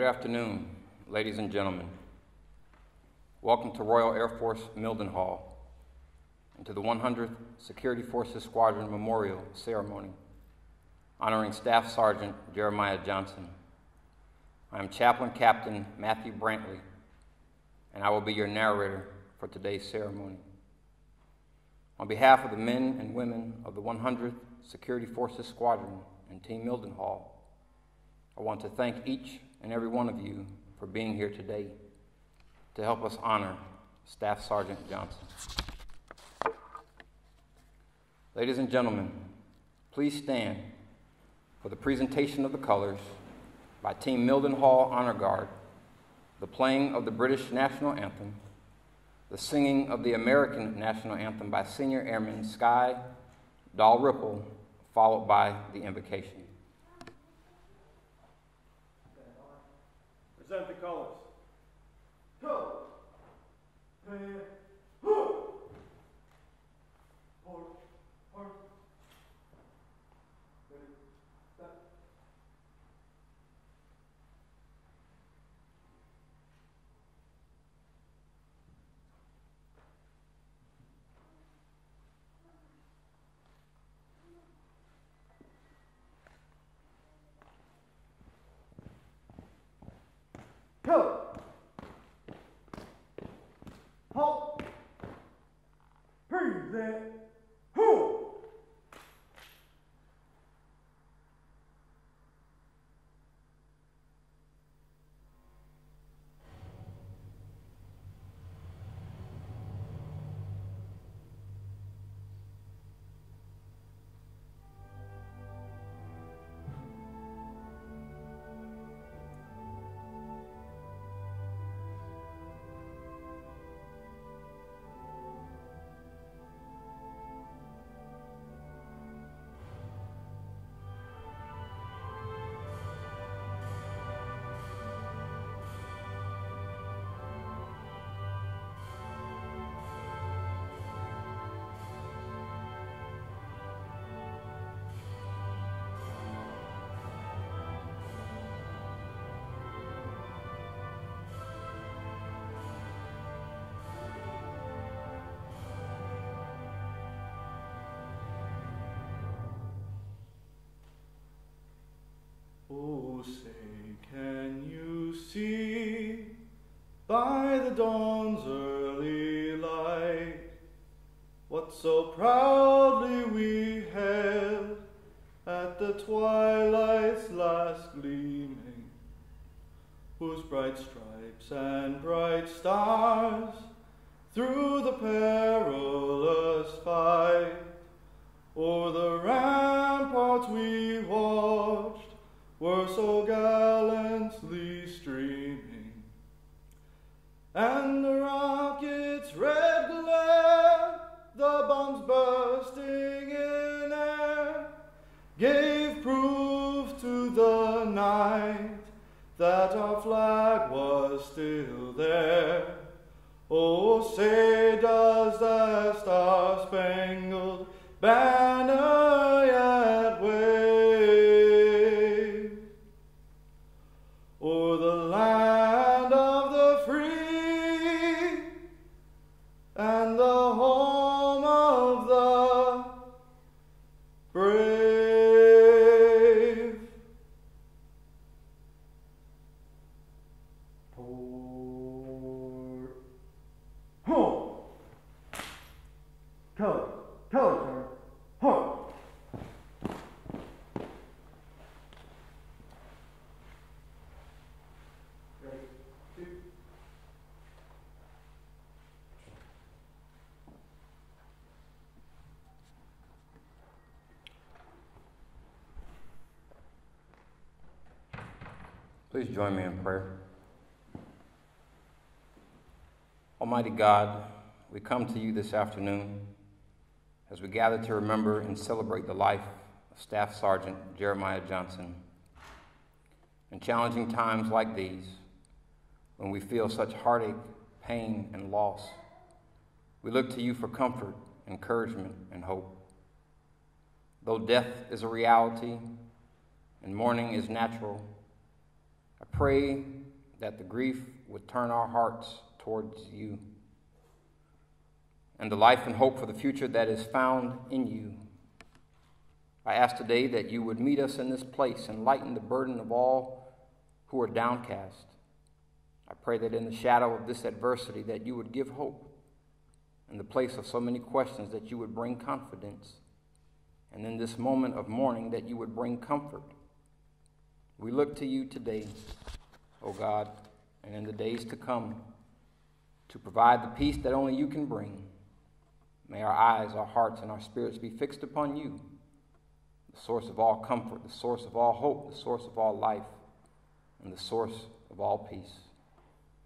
Good afternoon, ladies and gentlemen. Welcome to Royal Air Force Mildenhall and to the 100th Security Forces Squadron Memorial Ceremony honoring Staff Sergeant Jeremiah Johnson. I am Chaplain Captain Matthew Brantley, and I will be your narrator for today's ceremony. On behalf of the men and women of the 100th Security Forces Squadron and Team Mildenhall, I want to thank each and every one of you for being here today to help us honor Staff Sergeant Johnson. Ladies and gentlemen, please stand for the presentation of the colors by Team Mildenhall Honor Guard, the playing of the British National Anthem, the singing of the American National Anthem by Senior Airman Sky Dalrymple, followed by the invocation. Present the colors. Go. Go. Oh, say, can you see? By the dawn's early light what so proudly we hailed at the twilight's last gleaming, whose bright stripes and bright stars through the perilous Please join me in prayer. Almighty God, we come to you this afternoon as we gather to remember and celebrate the life of Staff Sergeant Jeremiah Johnson. In challenging times like these, when we feel such heartache, pain, and loss, we look to you for comfort, encouragement, and hope. Though death is a reality and mourning is natural, I pray that the grief would turn our hearts towards you and the life and hope for the future that is found in you. I ask today that you would meet us in this place and lighten the burden of all who are downcast. I pray that in the shadow of this adversity that you would give hope. In the place of so many questions that you would bring confidence. And in this moment of mourning that you would bring comfort. We look to you today, O oh God, and in the days to come to provide the peace that only you can bring. May our eyes, our hearts, and our spirits be fixed upon you the source of all comfort, the source of all hope, the source of all life, and the source of all peace.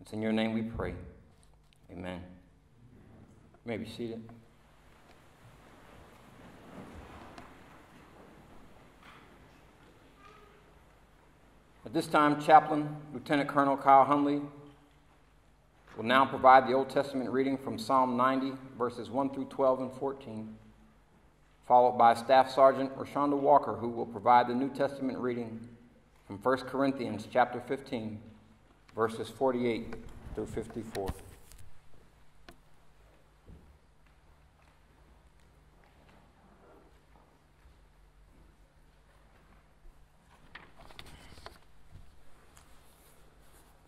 It's in your name we pray. Amen. You may be seated. This time, Chaplain Lieutenant Colonel Kyle Hunley will now provide the Old Testament reading from Psalm 90, verses 1 through 12 and 14 followed by Staff Sergeant Rashonda Walker, who will provide the New Testament reading from 1 Corinthians chapter 15, verses 48 through 54.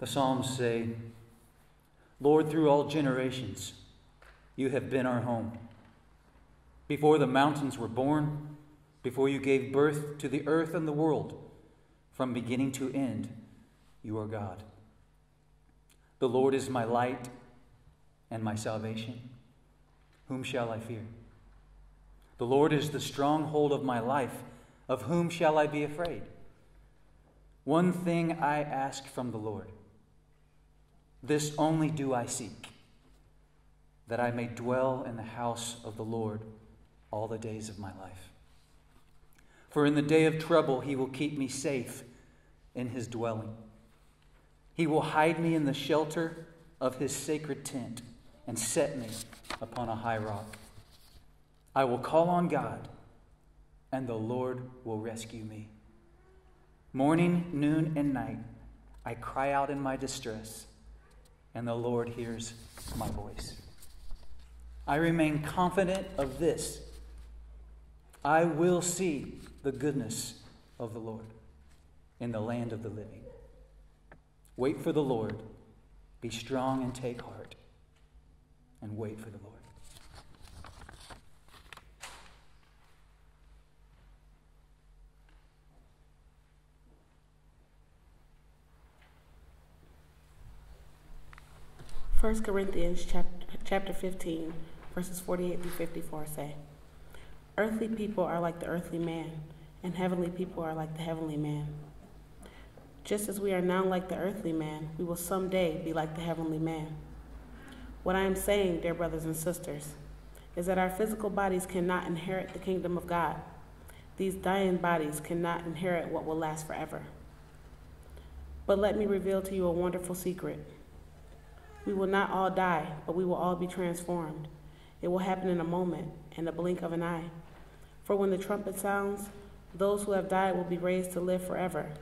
The Psalms say, Lord, through all generations, you have been our home. Before the mountains were born, before you gave birth to the earth and the world, from beginning to end, you are God. The Lord is my light and my salvation. Whom shall I fear? The Lord is the stronghold of my life. Of whom shall I be afraid? One thing I ask from the Lord. This only do I seek, that I may dwell in the house of the Lord all the days of my life. For in the day of trouble, he will keep me safe in his dwelling. He will hide me in the shelter of his sacred tent and set me upon a high rock. I will call on God, and the Lord will rescue me. Morning, noon, and night, I cry out in my distress, and the Lord hears my voice. I remain confident of this I will see the goodness of the Lord in the land of the living. Wait for the Lord. Be strong and take heart. And wait for the Lord. First Corinthians chapter, chapter 15, verses 48 through 54 say, Earthly people are like the earthly man, and heavenly people are like the heavenly man. Just as we are now like the earthly man, we will someday be like the heavenly man. What I am saying, dear brothers and sisters, is that our physical bodies cannot inherit the kingdom of God. These dying bodies cannot inherit what will last forever. But let me reveal to you a wonderful secret. We will not all die, but we will all be transformed. It will happen in a moment, in the blink of an eye. For when the trumpet sounds, those who have died will be raised to live forever,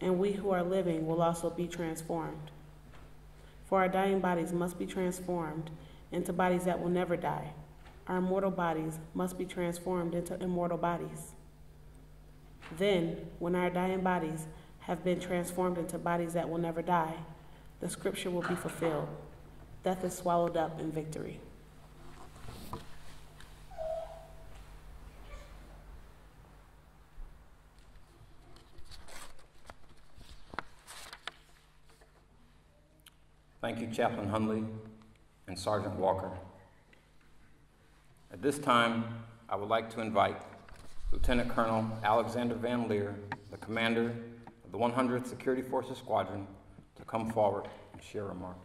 and we who are living will also be transformed. For our dying bodies must be transformed into bodies that will never die. Our mortal bodies must be transformed into immortal bodies. Then, when our dying bodies have been transformed into bodies that will never die, the scripture will be fulfilled death is swallowed up in victory. Thank you, Chaplain Hunley and Sergeant Walker. At this time, I would like to invite Lieutenant Colonel Alexander Van Leer, the commander of the 100th Security Forces Squadron, to come forward and share remarks.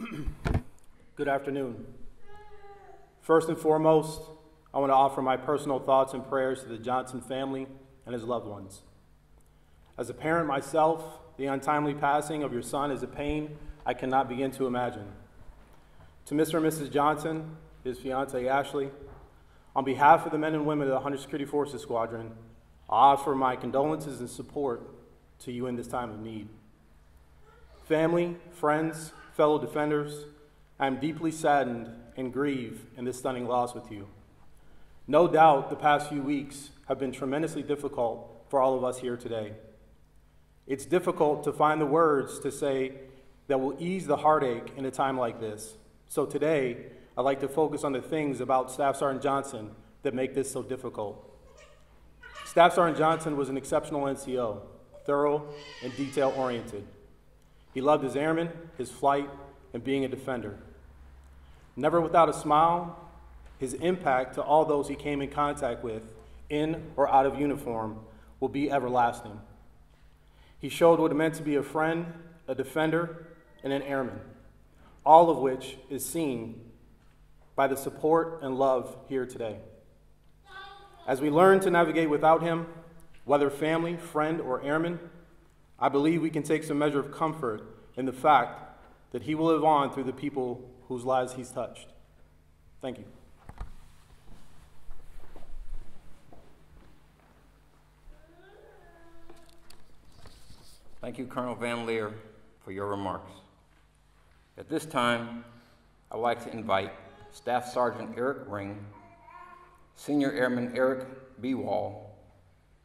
Good afternoon. First and foremost, I want to offer my personal thoughts and prayers to the Johnson family and his loved ones. As a parent myself, the untimely passing of your son is a pain I cannot begin to imagine. To Mr. and Mrs. Johnson, his fiancee Ashley, On behalf of the men and women of the 100 Security Forces Squadron, I offer my condolences and support to you in this time of need. Family, friends, fellow defenders, I am deeply saddened and grieve in this stunning loss with you. No doubt the past few weeks have been tremendously difficult for all of us here today. It's difficult to find the words to say that will ease the heartache in a time like this. So today, I'd like to focus on the things about Staff Sergeant Johnson that make this so difficult. Staff Sergeant Johnson was an exceptional NCO, thorough and detail oriented. He loved his airmen, his flight, and being a defender. Never without a smile, his impact to all those he came in contact with, in or out of uniform, will be everlasting. He showed what it meant to be a friend, a defender, and an airman, all of which is seen by the support and love here today. As we learn to navigate without him, whether family, friend, or airman, I believe we can take some measure of comfort in the fact that he will live on through the people whose lives he's touched. Thank you. Thank you, Colonel Van Leer, for your remarks. At this time, I'd like to invite Staff Sergeant Eric Ring, Senior Airman Eric B. Wall,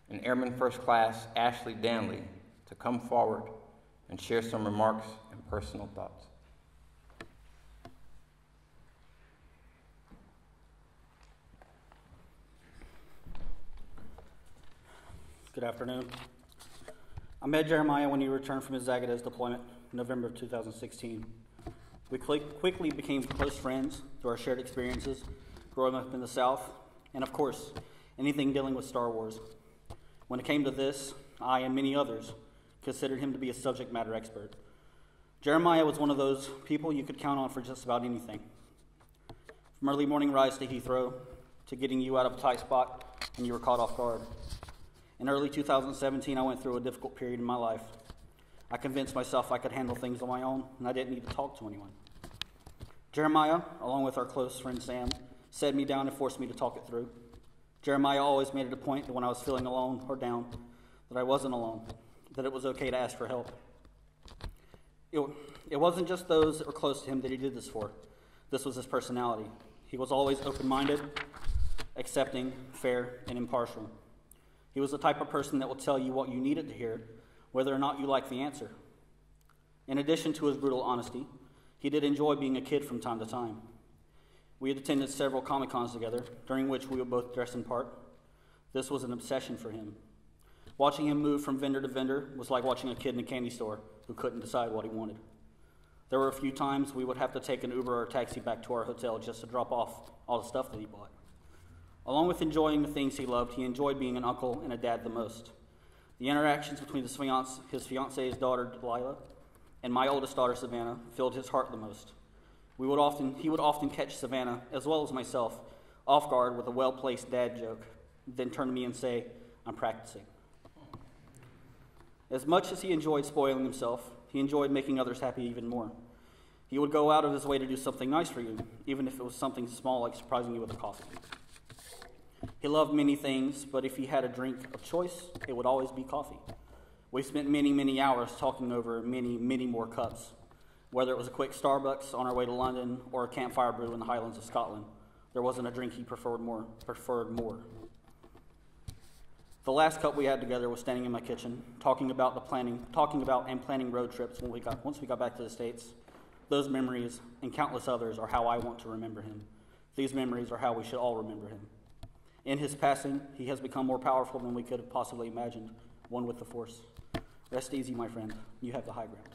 and Airman First Class Ashley Danley to come forward and share some remarks and personal thoughts. Good afternoon. I met Jeremiah when he returned from his Zagadas deployment in November of 2016. We quickly became close friends through our shared experiences growing up in the South, and of course, anything dealing with Star Wars. When it came to this, I and many others considered him to be a subject matter expert. Jeremiah was one of those people you could count on for just about anything. From early morning rides to Heathrow, to getting you out of a tight spot and you were caught off guard. In early 2017, I went through a difficult period in my life. I convinced myself I could handle things on my own, and I didn't need to talk to anyone. Jeremiah, along with our close friend Sam, sat me down and forced me to talk it through. Jeremiah always made it a point that when I was feeling alone or down, that I wasn't alone, that it was okay to ask for help. It, it wasn't just those that were close to him that he did this for. This was his personality. He was always open minded, accepting, fair, and impartial. He was the type of person that will tell you what you needed to hear, whether or not you like the answer. In addition to his brutal honesty, he did enjoy being a kid from time to time. We had attended several Comic Cons together, during which we would both dress in part. This was an obsession for him. Watching him move from vendor to vendor was like watching a kid in a candy store who couldn't decide what he wanted. There were a few times we would have to take an Uber or taxi back to our hotel just to drop off all the stuff that he bought. Along with enjoying the things he loved, he enjoyed being an uncle and a dad the most. The interactions between his, fiance, his fiance's daughter, Delilah, and my oldest daughter, Savannah, filled his heart the most. We would often, he would often catch Savannah, as well as myself, off guard with a well placed dad joke, then turn to me and say, I'm practicing. As much as he enjoyed spoiling himself, he enjoyed making others happy even more. He would go out of his way to do something nice for you, even if it was something small like surprising you with a coffee. He loved many things, but if he had a drink of choice, it would always be coffee. We spent many, many hours talking over many, many more cups. Whether it was a quick Starbucks on our way to London or a campfire brew in the Highlands of Scotland, there wasn't a drink he preferred more. Preferred more. The last cup we had together was standing in my kitchen, talking about the planning, talking about and planning road trips when we got once we got back to the states. Those memories and countless others are how I want to remember him. These memories are how we should all remember him. In his passing, he has become more powerful than we could have possibly imagined, one with the Force. Rest easy, my friend. You have the high ground.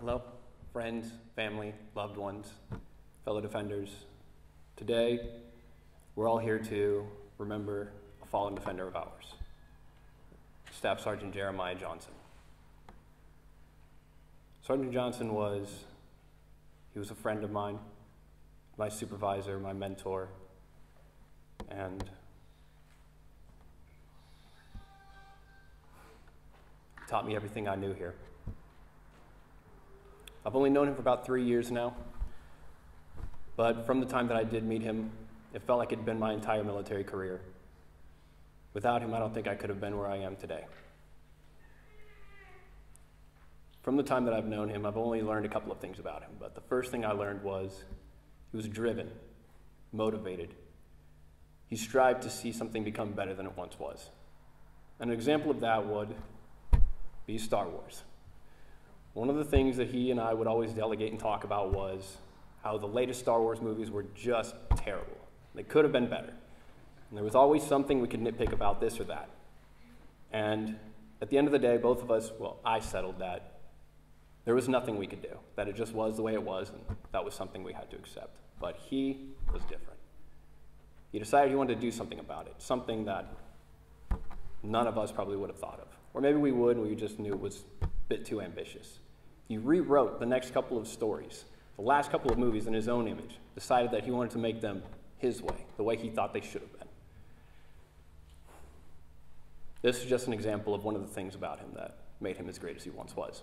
Hello, friends, family, fellow defenders. Today, we're all here to remember a fallen defender of ours, Staff Sergeant Jeremiah Johnson. Sergeant Johnson was He was a friend of mine, my supervisor, my mentor, and taught me everything I knew here. I've only known him for about three years now, but from the time that I did meet him, it felt like it'd been my entire military career. Without him, I don't think I could have been where I am today. From the time that I've known him, I've only learned a couple of things about him, but the first thing I learned was he was driven, motivated. He strived to see something become better than it once was. An example of that would be Star Wars. One of the things that he and I would always delegate and talk about was how the latest Star Wars movies were just terrible. They could have been better. And there was always something we could nitpick about this or that. And at the end of the day, both of us, well, I settled that there was nothing we could do, that it just was the way it was, and that was something we had to accept. But he was different. He decided he wanted to do something about it, something that none of us probably would have thought of. Or maybe we would, and we just knew it was a bit too ambitious. He rewrote the next couple of stories, the last couple of movies in his own image, decided that he wanted to make them his way, the way he thought they should have been. This is just an example of one of the things about him that made him as great as he once was,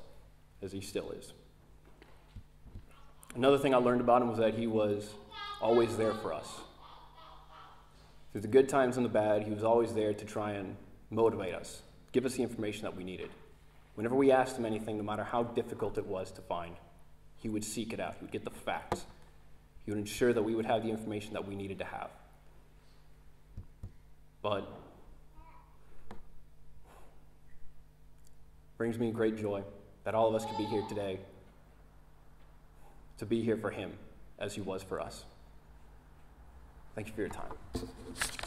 as he still is. Another thing I learned about him was that he was always there for us. Through the good times and the bad, he was always there to try and motivate us, give us the information that we needed. Whenever we asked him anything, no matter how difficult it was to find, he would seek it out. He would get the facts. He would ensure that we would have the information that we needed to have. But brings me great joy that all of us could be here today to be here for him as he was for us. Thank you for your time.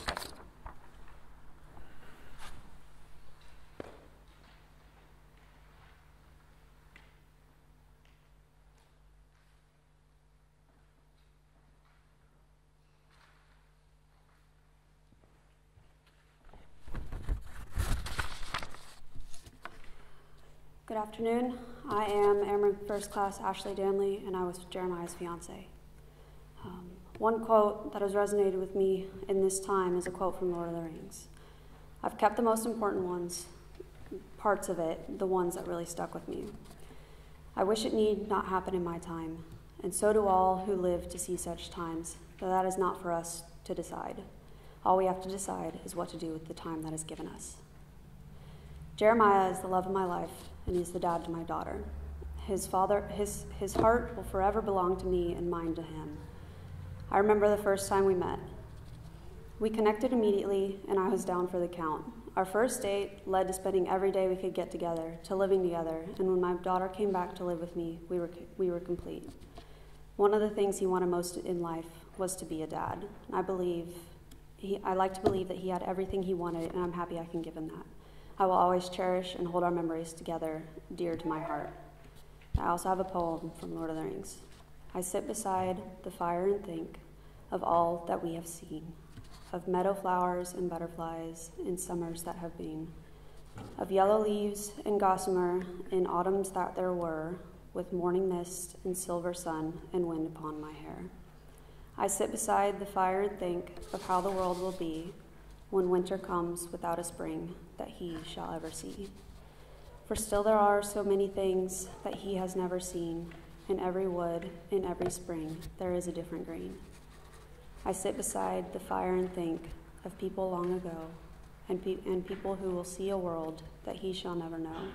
Good afternoon. I am Airman First Class Ashley Danley, and I was Jeremiah's fiance. Um, one quote that has resonated with me in this time is a quote from Lord of the Rings. I've kept the most important ones, parts of it, the ones that really stuck with me. I wish it need not happen in my time, and so do all who live to see such times, but that is not for us to decide. All we have to decide is what to do with the time that is given us. Jeremiah is the love of my life, and he's the dad to my daughter. His father, his, his heart will forever belong to me and mine to him. I remember the first time we met. We connected immediately, and I was down for the count. Our first date led to spending every day we could get together, to living together, and when my daughter came back to live with me, we were, we were complete. One of the things he wanted most in life was to be a dad. I believe, he, I like to believe that he had everything he wanted, and I'm happy I can give him that. I will always cherish and hold our memories together dear to my heart. I also have a poem from Lord of the Rings. I sit beside the fire and think of all that we have seen, of meadow flowers and butterflies in summers that have been, of yellow leaves and gossamer in autumns that there were, with morning mist and silver sun and wind upon my hair. I sit beside the fire and think of how the world will be when winter comes without a spring that he shall ever see. For still there are so many things that he has never seen. In every wood, in every spring, there is a different green. I sit beside the fire and think of people long ago, and, pe- and people who will see a world that he shall never know.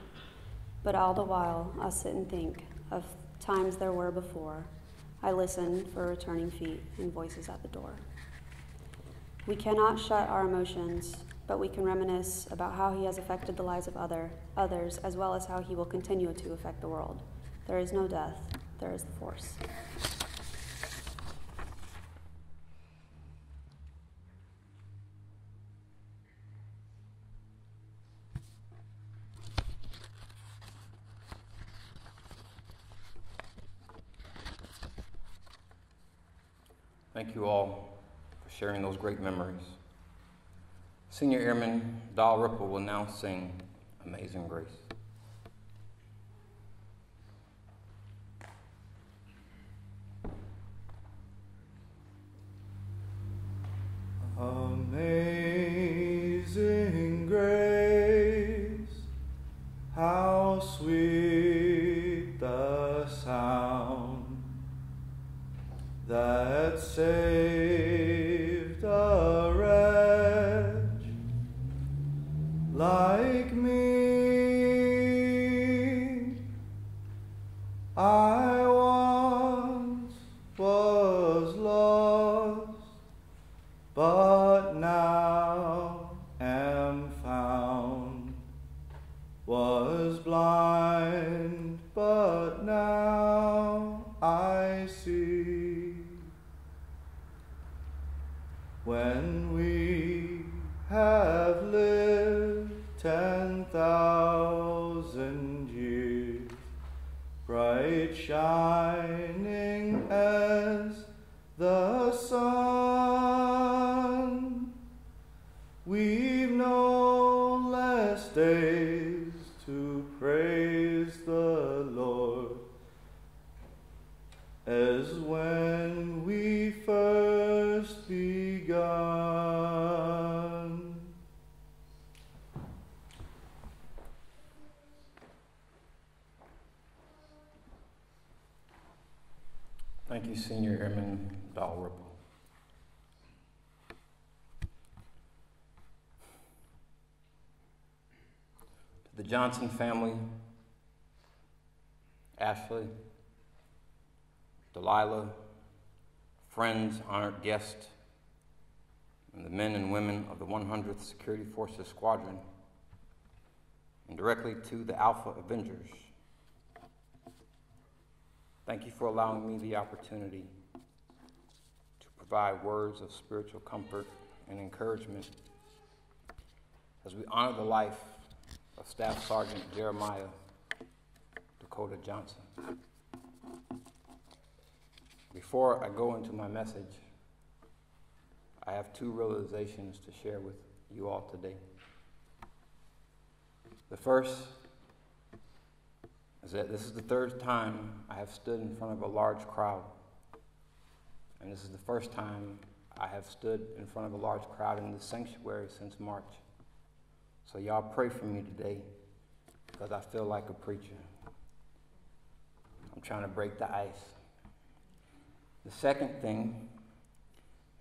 But all the while, I sit and think of times there were before. I listen for returning feet and voices at the door. We cannot shut our emotions, but we can reminisce about how he has affected the lives of other, others, as well as how he will continue to affect the world. There is no death, there is the force. Thank you all for sharing those great memories. Senior Airman Dalrymple will now sing Amazing Grace. But now I see. When we have lived ten thousand years, bright shining Senior Airman Dalrymple. To the Johnson family, Ashley, Delilah, friends, honored guests, and the men and women of the 100th Security Forces Squadron, and directly to the Alpha Avengers. Thank you for allowing me the opportunity to provide words of spiritual comfort and encouragement as we honor the life of Staff Sergeant Jeremiah Dakota Johnson. Before I go into my message, I have two realizations to share with you all today. The first is that this is the third time I have stood in front of a large crowd. And this is the first time I have stood in front of a large crowd in the sanctuary since March. So, y'all pray for me today because I feel like a preacher. I'm trying to break the ice. The second thing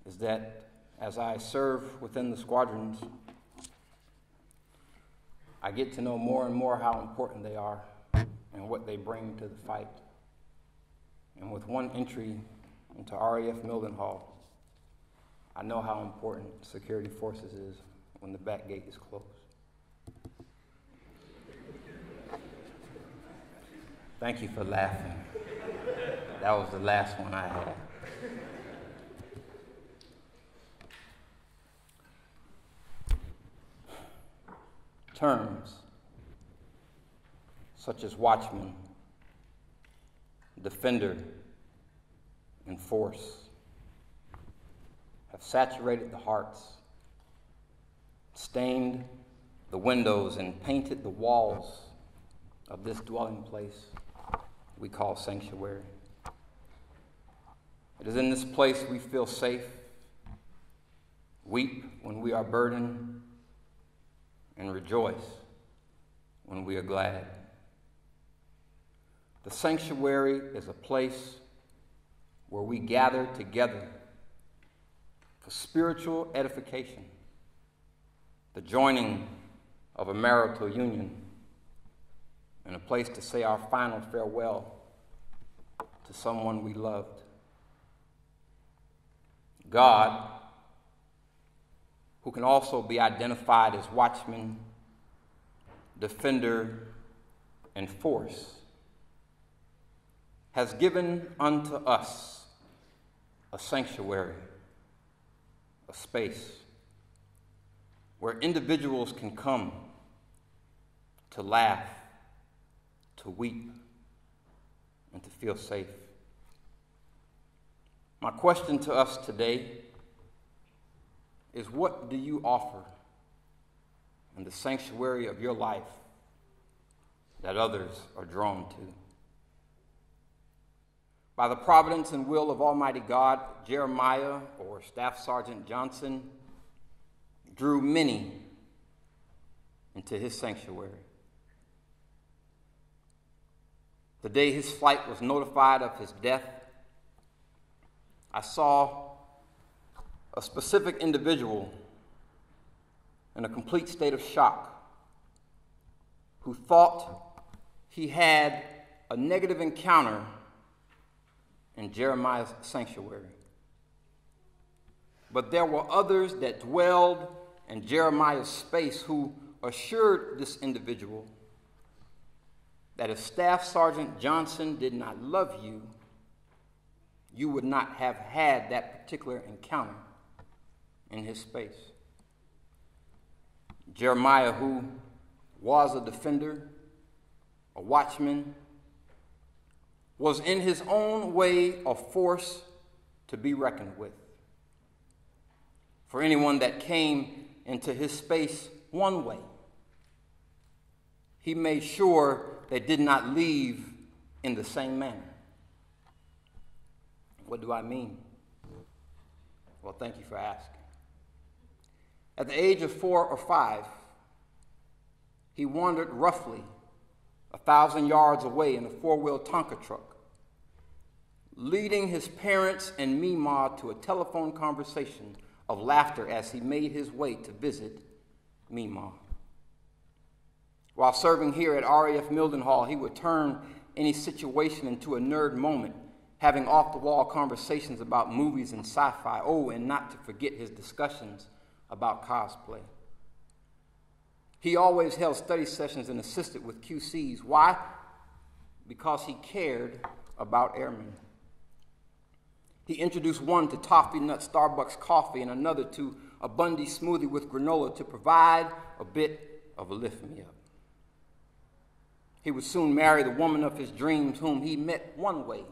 is that as I serve within the squadrons, I get to know more and more how important they are and what they bring to the fight. And with one entry into RAF Mildenhall, I know how important security forces is when the back gate is closed. Thank you for laughing. That was the last one I had. Terms such as watchman, defender, and force have saturated the hearts, stained the windows, and painted the walls of this dwelling place we call sanctuary. It is in this place we feel safe, weep when we are burdened, and rejoice when we are glad. The sanctuary is a place where we gather together for spiritual edification, the joining of a marital union, and a place to say our final farewell to someone we loved. God, who can also be identified as watchman, defender, and force, has given unto us a sanctuary, a space where individuals can come to laugh, to weep, and to feel safe. My question to us today is what do you offer in the sanctuary of your life that others are drawn to? By the providence and will of Almighty God, Jeremiah, or Staff Sergeant Johnson, drew many into his sanctuary. The day his flight was notified of his death, I saw a specific individual in a complete state of shock who thought he had a negative encounter in Jeremiah's sanctuary. But there were others that dwelled in Jeremiah's space who assured this individual that if Staff Sergeant Johnson did not love you, you would not have had that particular encounter in his space. Jeremiah, who was a defender, a watchman, was in his own way a force to be reckoned with. For anyone that came into his space one way, he made sure they did not leave in the same manner. What do I mean? Well, thank you for asking. At the age of four or five, he wandered roughly a thousand yards away in a four wheel Tonka truck, leading his parents and Mima to a telephone conversation of laughter as he made his way to visit Mima. While serving here at RAF Mildenhall, he would turn any situation into a nerd moment, having off the wall conversations about movies and sci fi. Oh, and not to forget his discussions about cosplay. He always held study sessions and assisted with QCs. Why? Because he cared about airmen. He introduced one to toffee nut Starbucks coffee and another to a Bundy smoothie with granola to provide a bit of a lift me up. He would soon marry the woman of his dreams, whom he met one way.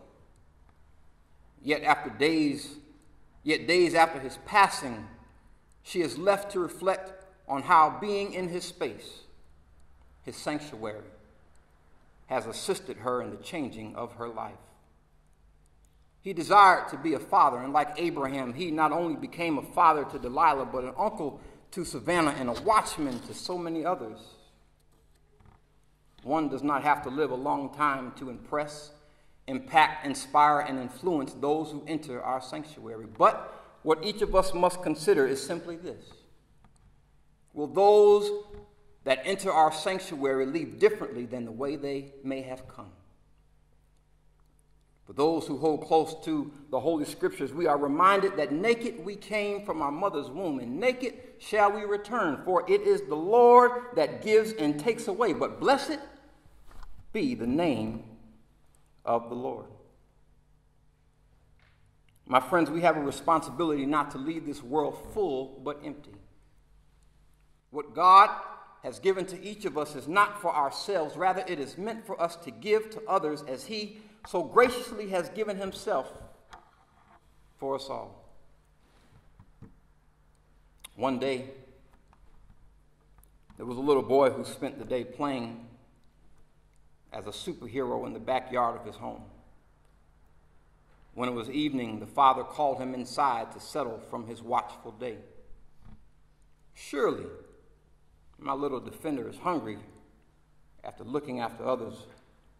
Yet after days, yet days after his passing, she is left to reflect on how being in his space, his sanctuary, has assisted her in the changing of her life. He desired to be a father, and like Abraham, he not only became a father to Delilah, but an uncle to Savannah and a watchman to so many others. One does not have to live a long time to impress, impact, inspire, and influence those who enter our sanctuary. But what each of us must consider is simply this Will those that enter our sanctuary leave differently than the way they may have come? For those who hold close to the Holy Scriptures, we are reminded that naked we came from our mother's womb, and naked shall we return. For it is the Lord that gives and takes away. But blessed be the name of the Lord. My friends, we have a responsibility not to leave this world full but empty. What God has given to each of us is not for ourselves, rather, it is meant for us to give to others as He so graciously has given Himself for us all. One day, there was a little boy who spent the day playing as a superhero in the backyard of his home. When it was evening, the father called him inside to settle from his watchful day. Surely, my little defender is hungry after looking after others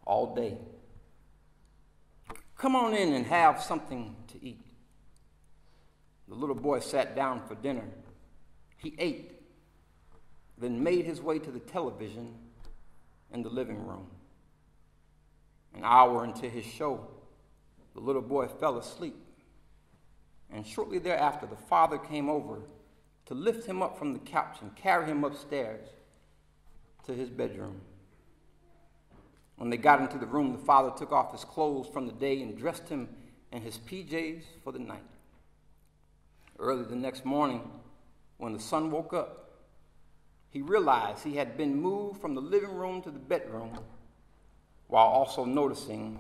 all day. Come on in and have something to eat. The little boy sat down for dinner. He ate, then made his way to the television in the living room. An hour into his show, the little boy fell asleep. And shortly thereafter, the father came over to lift him up from the couch and carry him upstairs to his bedroom. When they got into the room, the father took off his clothes from the day and dressed him in his PJs for the night. Early the next morning, when the son woke up, he realized he had been moved from the living room to the bedroom while also noticing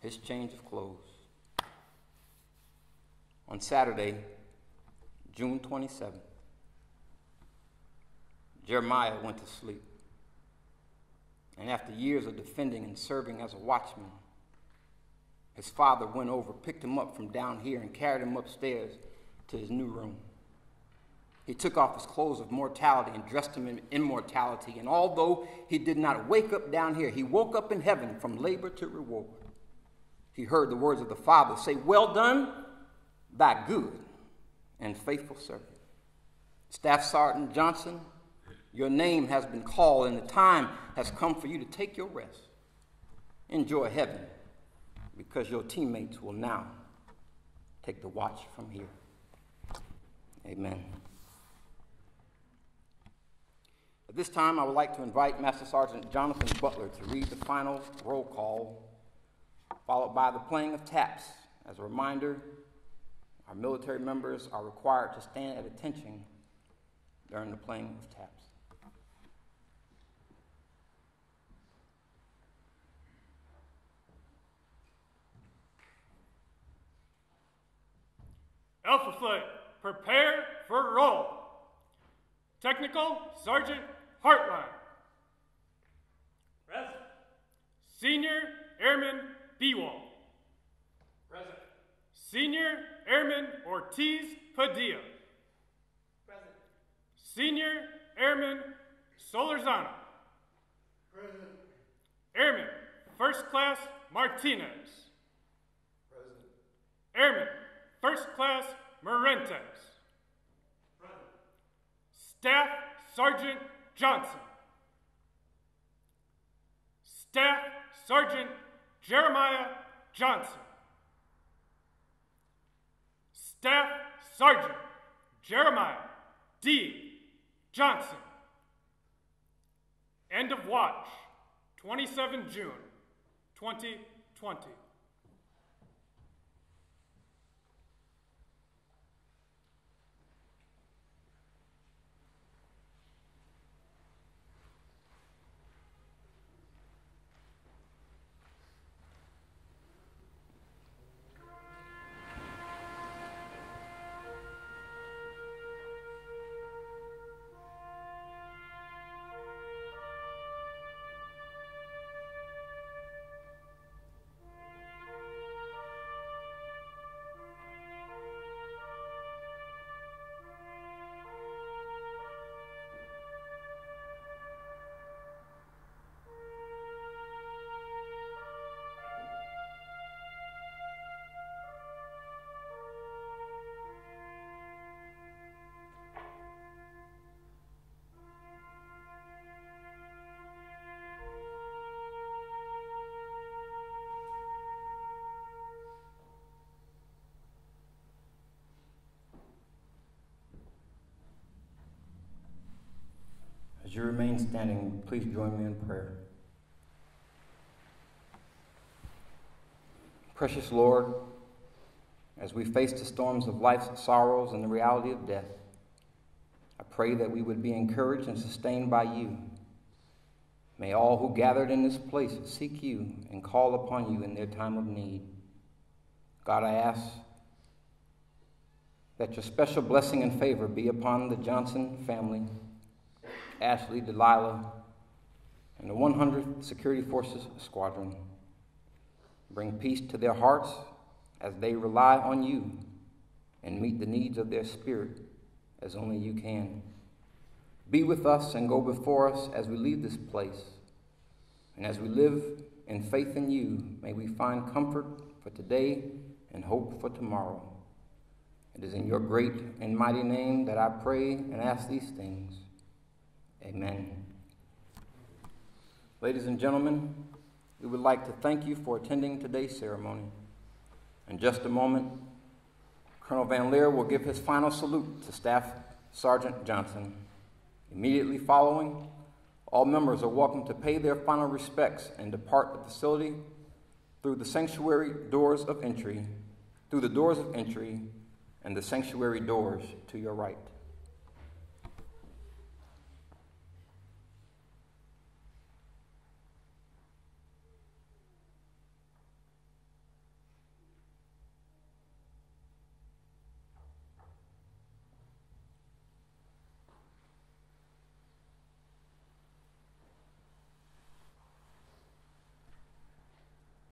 his change of clothes. On Saturday, June 27th, Jeremiah went to sleep. And after years of defending and serving as a watchman, his father went over, picked him up from down here, and carried him upstairs to his new room. He took off his clothes of mortality and dressed him in immortality. And although he did not wake up down here, he woke up in heaven from labor to reward. He heard the words of the Father say, Well done, thy good and faithful servant. Staff Sergeant Johnson, your name has been called, and the time has come for you to take your rest. Enjoy heaven, because your teammates will now take the watch from here. Amen. At this time, I would like to invite Master Sergeant Jonathan Butler to read the final roll call, followed by the playing of taps. As a reminder, our military members are required to stand at attention during the playing of taps. Alpha Flight, prepare for roll. Technical Sergeant Hartline. Present. Senior Airman Bewall. Present. Senior Airman Ortiz Padilla. Present. Senior Airman Solorzano. Present. Airman First Class Martinez. Present. Airman First Class Morentes. Present. Staff Sergeant Johnson. Staff Sergeant Jeremiah Johnson. Staff Sergeant Jeremiah D. Johnson. End of watch, 27 June 2020. You remain standing, please join me in prayer. Precious Lord, as we face the storms of life's sorrows and the reality of death, I pray that we would be encouraged and sustained by you. May all who gathered in this place seek you and call upon you in their time of need. God, I ask that your special blessing and favor be upon the Johnson family Ashley, Delilah, and the 100th Security Forces Squadron. Bring peace to their hearts as they rely on you and meet the needs of their spirit as only you can. Be with us and go before us as we leave this place. And as we live in faith in you, may we find comfort for today and hope for tomorrow. It is in your great and mighty name that I pray and ask these things. Amen. Ladies and gentlemen, we would like to thank you for attending today's ceremony. In just a moment, Colonel Van Leer will give his final salute to Staff Sergeant Johnson. Immediately following, all members are welcome to pay their final respects and depart the facility through the sanctuary doors of entry, through the doors of entry, and the sanctuary doors to your right.